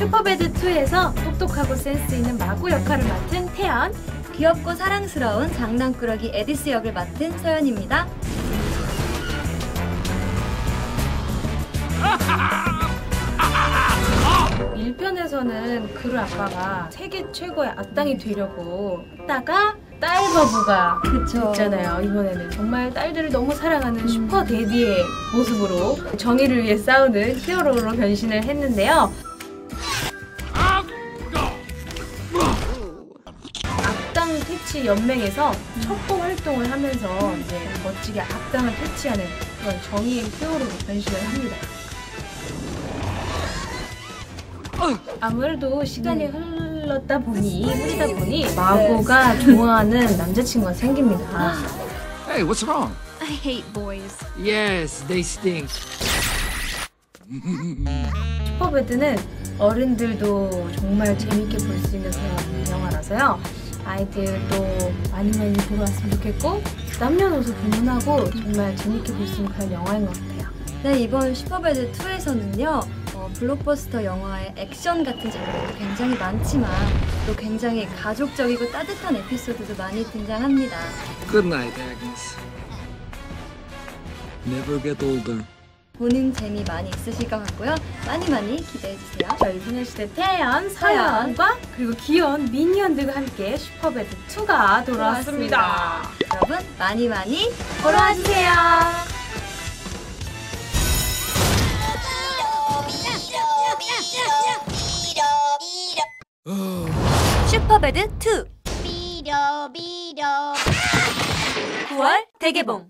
슈퍼배드2에서 똑똑하고 센스 있는 마고 역할을 맡은 태연 귀엽고 사랑스러운 장난꾸러기 에디스 역을 맡은 서현입니다. 일편에서는 그루 아빠가 세계 최고의 악당이 되려고 했다가 딸바보가 그쵸. 있잖아요. 이번에는 정말 딸들을 너무 사랑하는 super daddy의 모습으로 정의를 위해 싸우는 히어로로 변신을 했는데요. 악당 퇴치 연맹에서 첩보 활동을 하면서 이제 멋지게 악당을 퇴치하는 그런 정의의 히어로로 변신을 합니다. 아무래도 시간이 흘렀다 보니 흐르다 보니 마고가 좋아하는 남자친구가 생깁니다. Hey, what's wrong? I hate boys. Yes, they stink. 슈퍼배드는 어른들도 정말 재밌게 볼 수 있는 그런 영화라서요. 아이들도 많이 많이 보러 왔으면 좋겠고 남녀노소 불문하고 정말 재밌게 볼 수 있는 그런 영화인 것 같아요. 네, 이번 슈퍼배드 2에서는요. 어, 블록버스터 영화의 액션 같은 장면도 굉장히 많지만 또 굉장히 가족적이고 따뜻한 에피소드도 많이 등장합니다. Good night, Agnes. Never get older. 보는 재미 많이 있으실 것 같고요. 많이 많이 기대해 주세요. 저희 소녀시대 태연, 서현과 그리고 귀여운 미니언들과 함께 슈퍼배드 2가 돌아왔습니다. 여러분 많이 많이 보러 와주세요. 슈퍼배드 2 비려 비려 9월 대개봉.